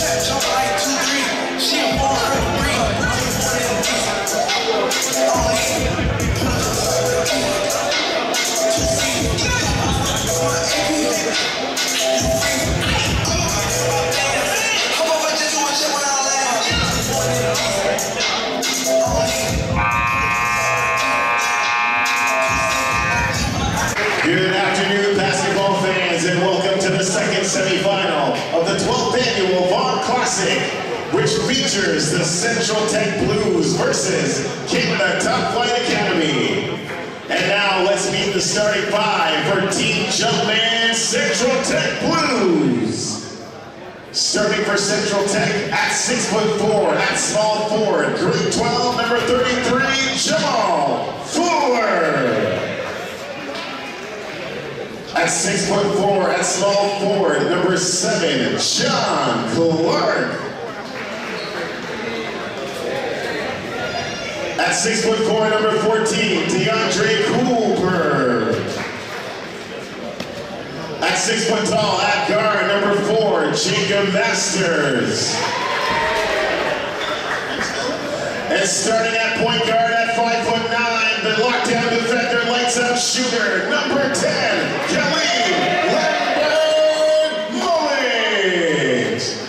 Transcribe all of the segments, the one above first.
Good the Central Tech Blues versus Canada Top Flight Academy. And now let's meet the starting five for Team Jumpman Central Tech Blues. Starting for Central Tech at six foot four, at small forward, grade 12, number 33, Jamal Fuller. At six foot four, at small forward, number seven, John Clark. At six foot four, number 14, DeAndre Cooper. At six foot tall, at guard, number four, Jacob Masters. And starting at point guard at five foot nine, the lockdown defender, lights up shooter, number 10, Kelly Lambert Mullins.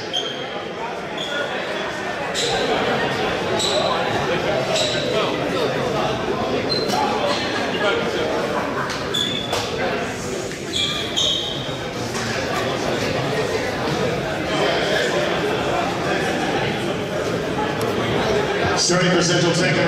Starting for Central Tech,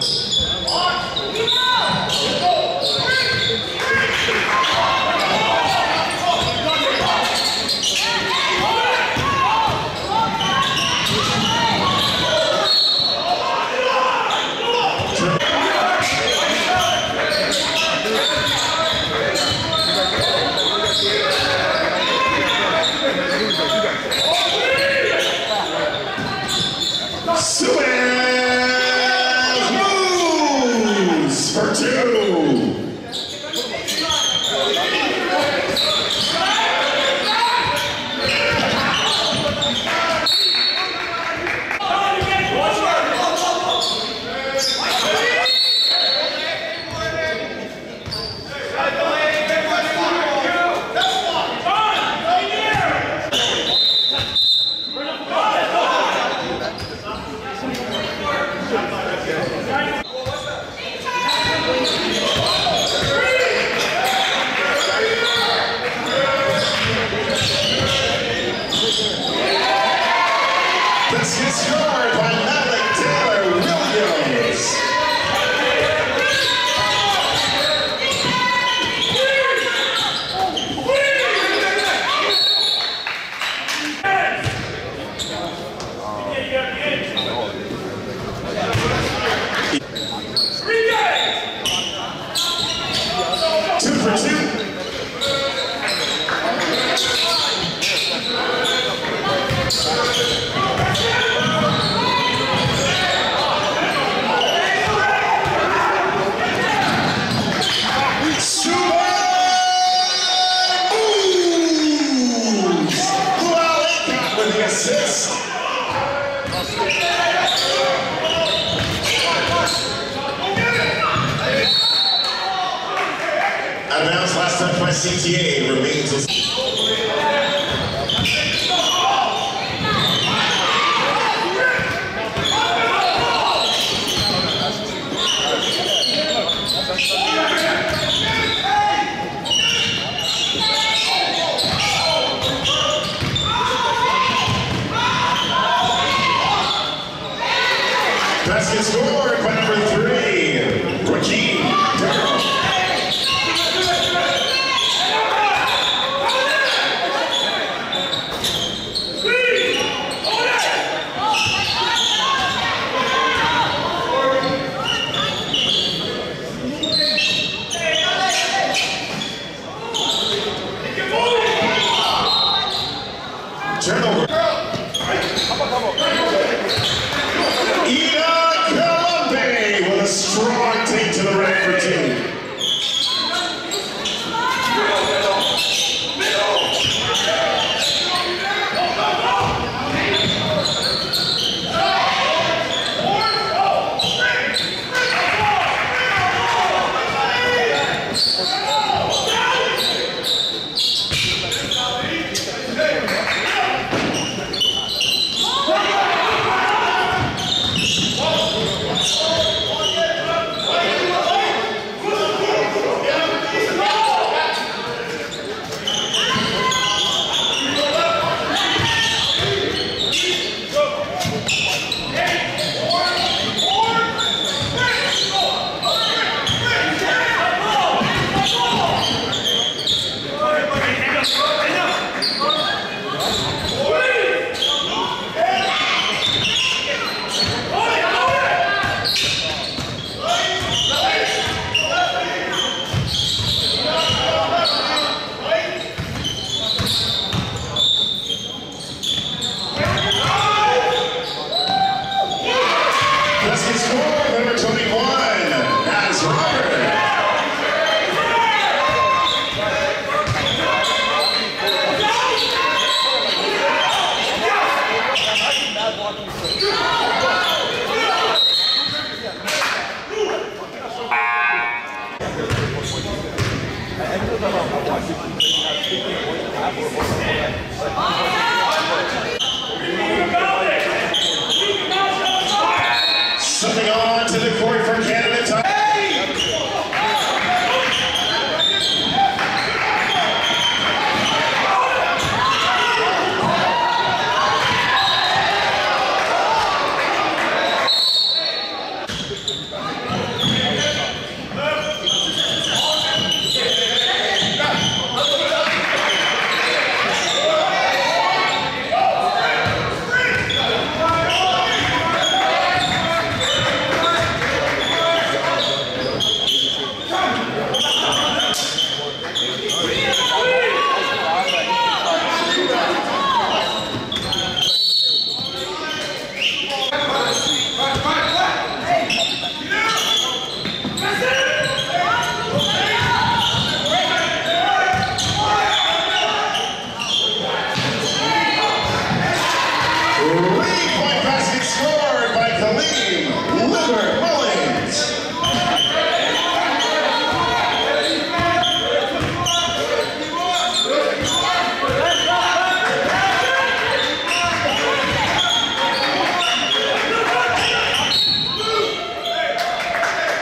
Obrigado.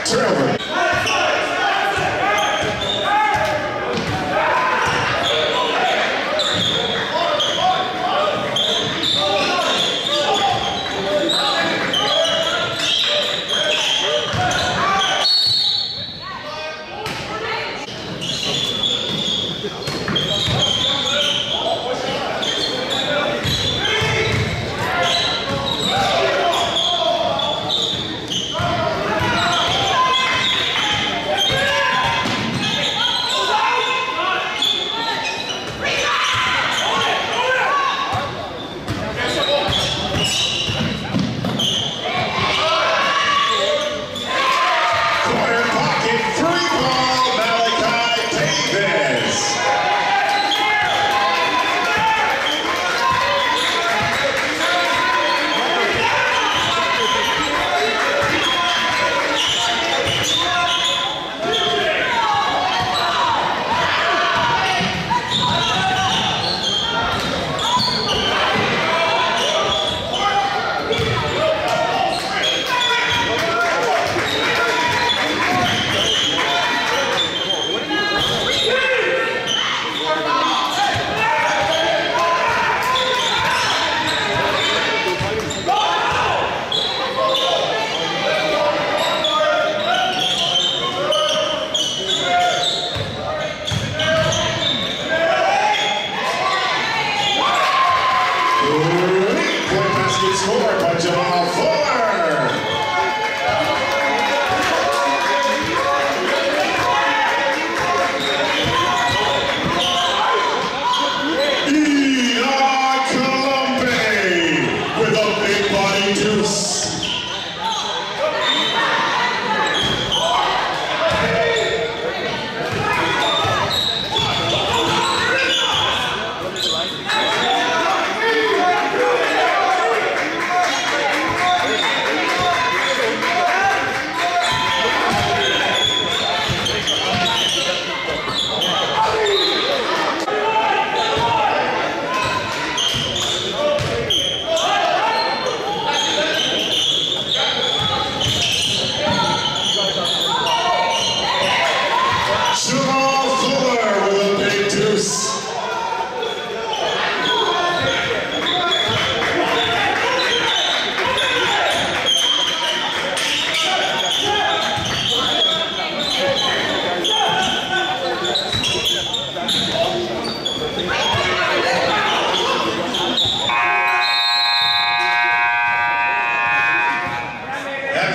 Turnover.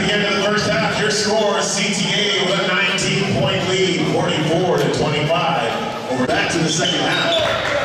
The end of the first half, your score CTA with a 19 point lead, 44 to 25. Over back to the second half.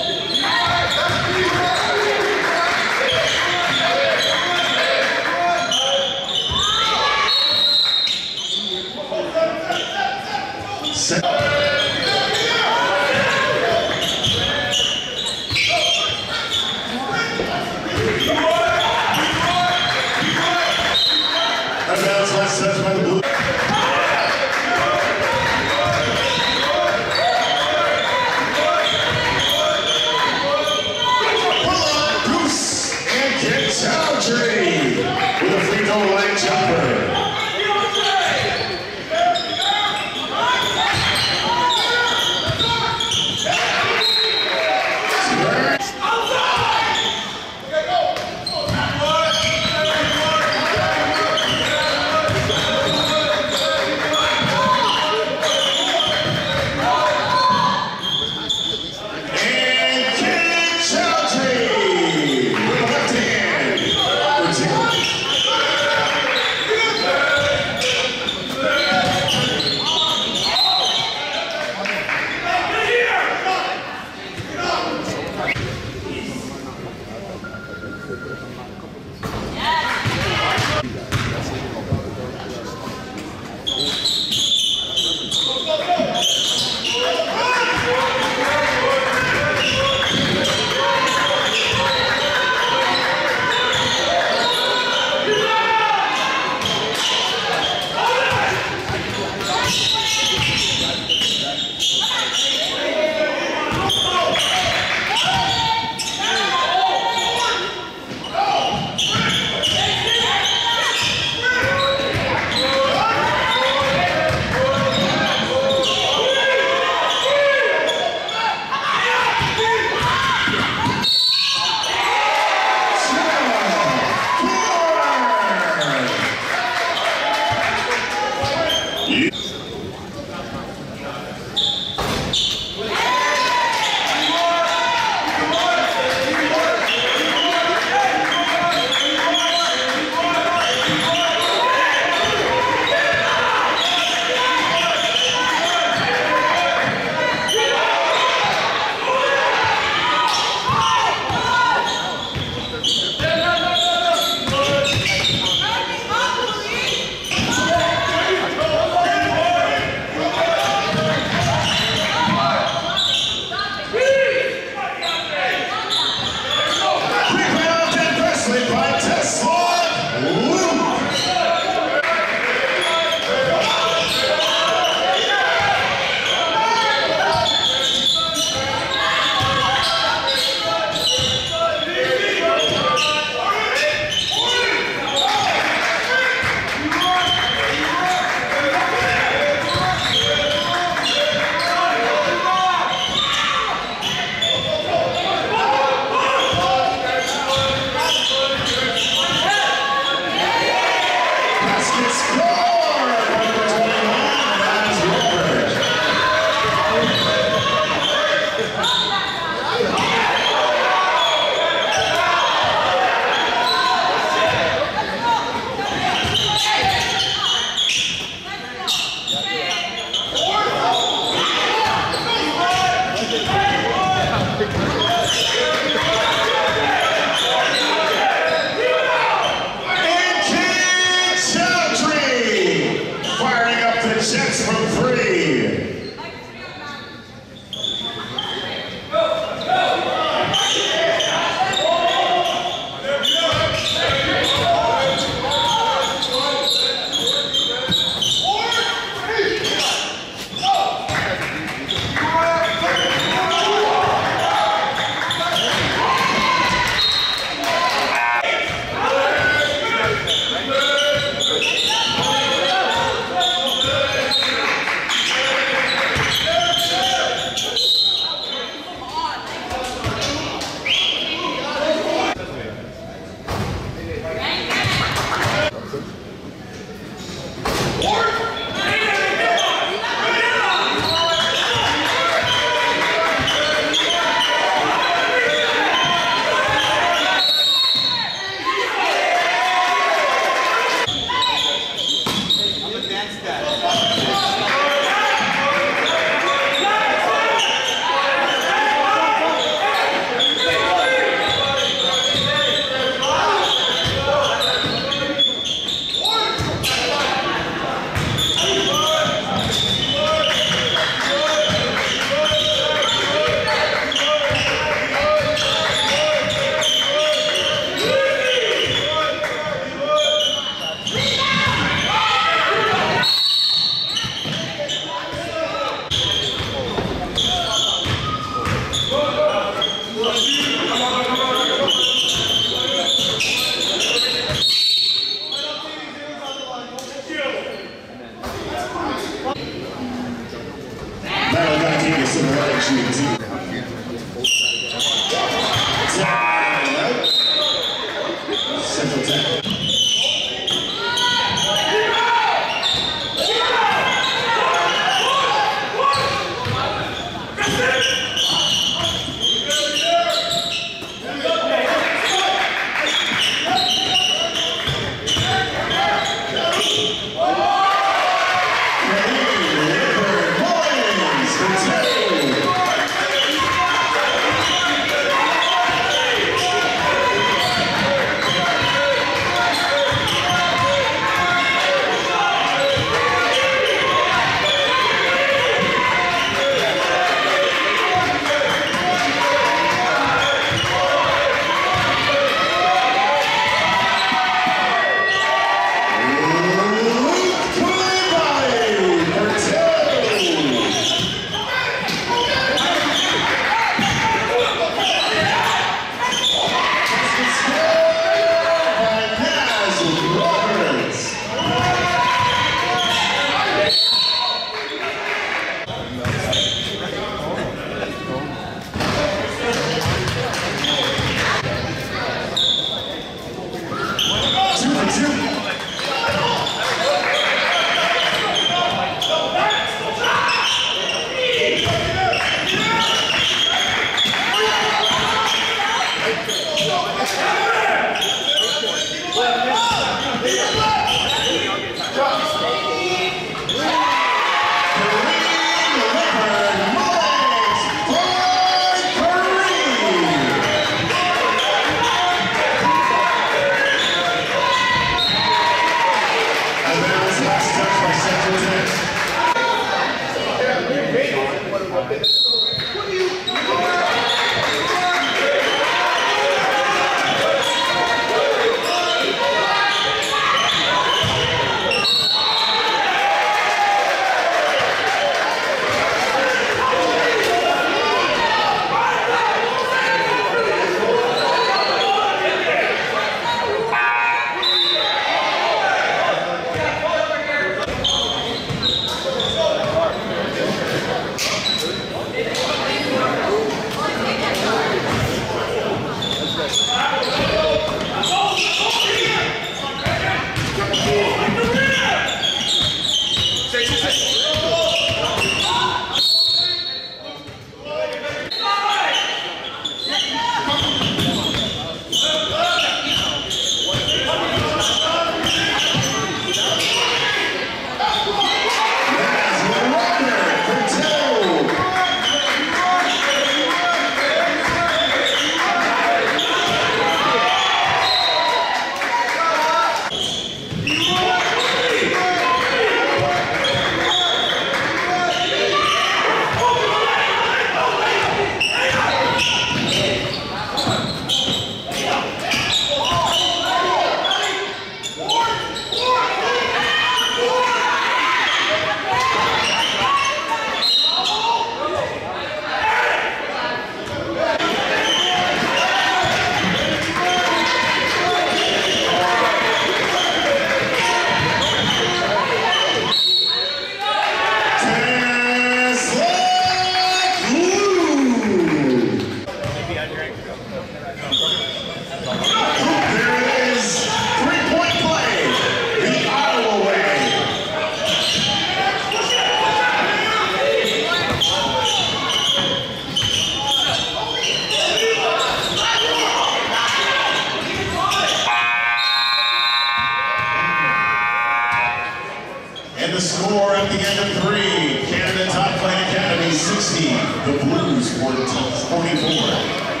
The Blues were top 24.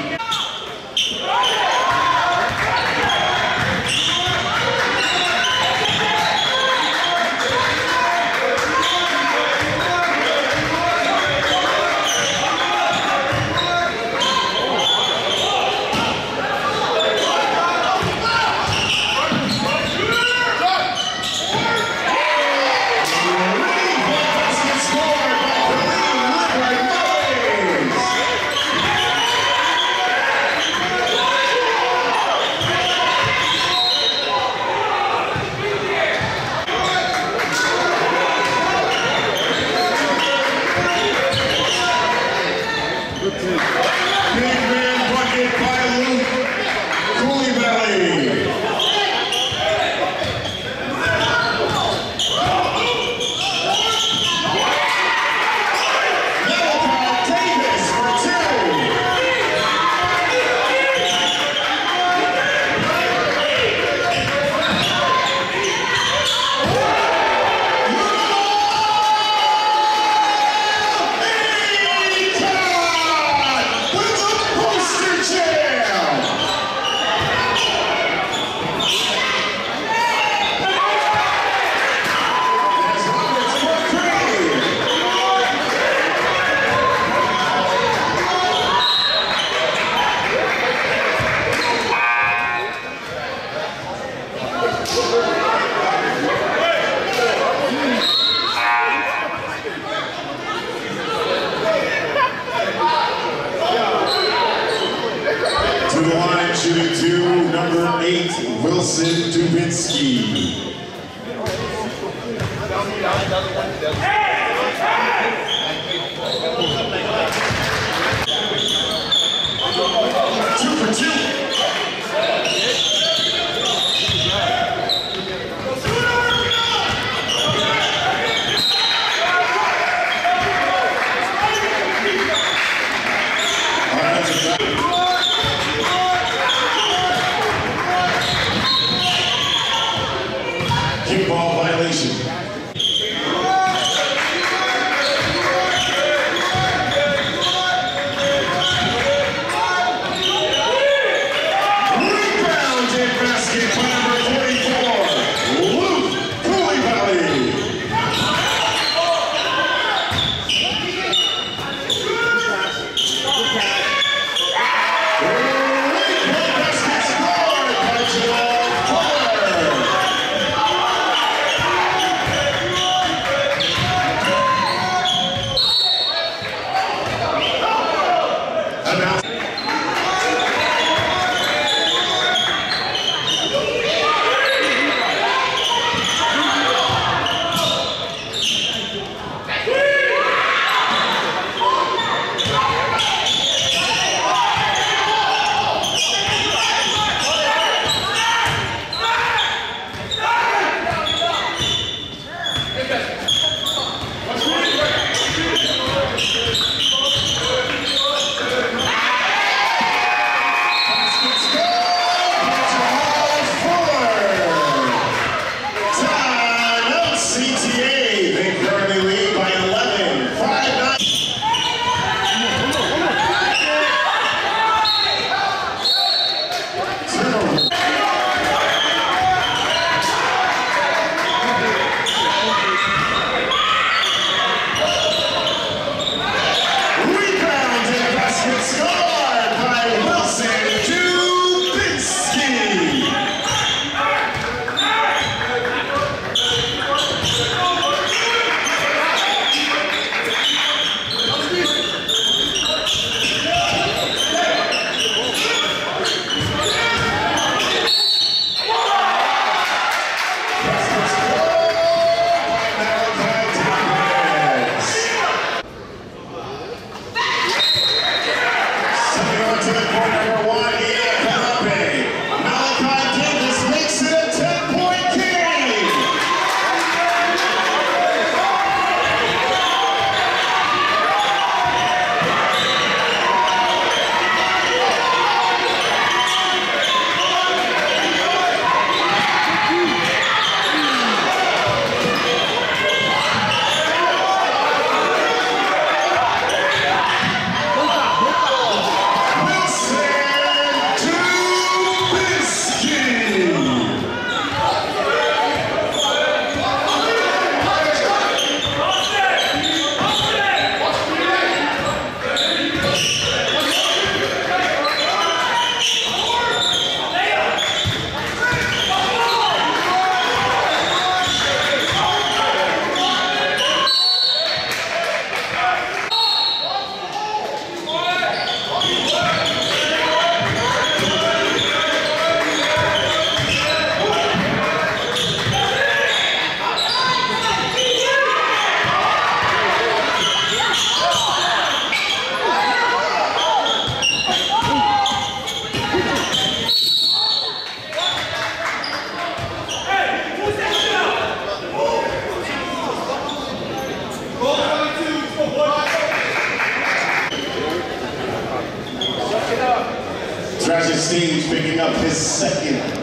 Stage picking up his second.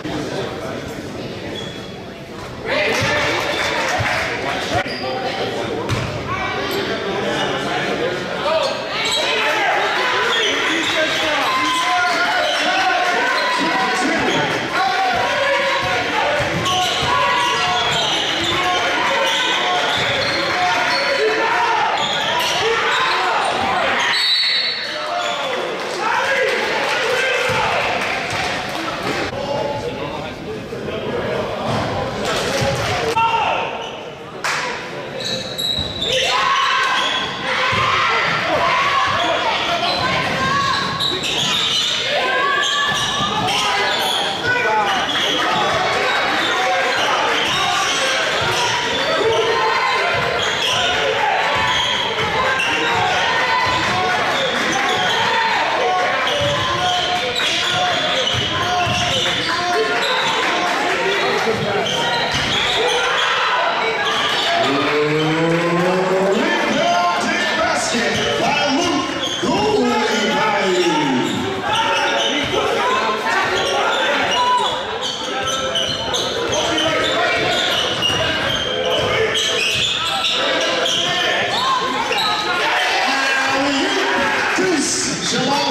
Peace. Shalom.